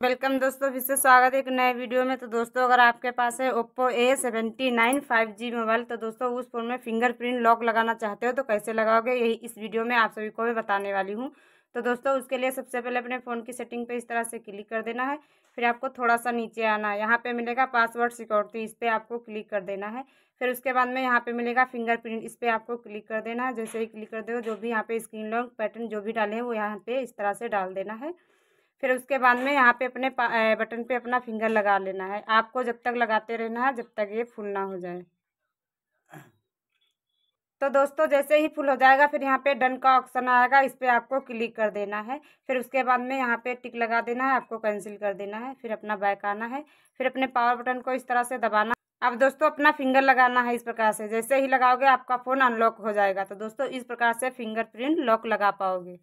Welcome दोस्तों, फिर से स्वागत है एक नए वीडियो में। तो दोस्तों, अगर आपके पास है Oppo A seventy nine five G mobile तो दोस्तों, उस फ़ोन में फिंगरप्रिंट लॉक लगाना चाहते हो तो कैसे लगाओगे, यही इस वीडियो में आप सभी को मैं बताने वाली हूँ। तो दोस्तों, उसके लिए सबसे पहले अपने फ़ोन की सेटिंग पे इस तरह से क्लिक कर देना है। फिर आपको थोड़ा सा नीचे आना है। यहाँ पे मिलेगा पासवर्ड सिक्योरिटी, इस पर आपको क्लिक कर देना है। फिर उसके बाद में यहाँ पे मिलेगा फिंगरप्रिंट, इस पर आपको क्लिक कर देना है। जैसे ही क्लिक कर दो जो भी यहाँ पे स्क्रीन लॉक पैटर्न जो भी डाले हैं, वो यहाँ पे इस तरह से डाल देना है। फिर उसके बाद में यहाँ पे अपने बटन पे अपना फिंगर लगा लेना है। आपको जब तक लगाते रहना है, जब तक ये फुल ना हो जाए। तो दोस्तों, जैसे ही फुल हो जाएगा, फिर यहाँ पे डन का ऑप्शन आएगा, इस पर आपको क्लिक कर देना है। फिर उसके बाद में यहाँ पे टिक लगा देना है, आपको कैंसिल कर देना है। फिर अपना बैक आना है। फिर अपने पावर बटन को इस तरह से दबाना अब दोस्तों, अपना फिंगर लगाना है इस प्रकार से। जैसे ही लगाओगे, आपका फ़ोन अनलॉक हो जाएगा। तो दोस्तों, इस प्रकार से फिंगरप्रिंट लॉक लगा पाओगे।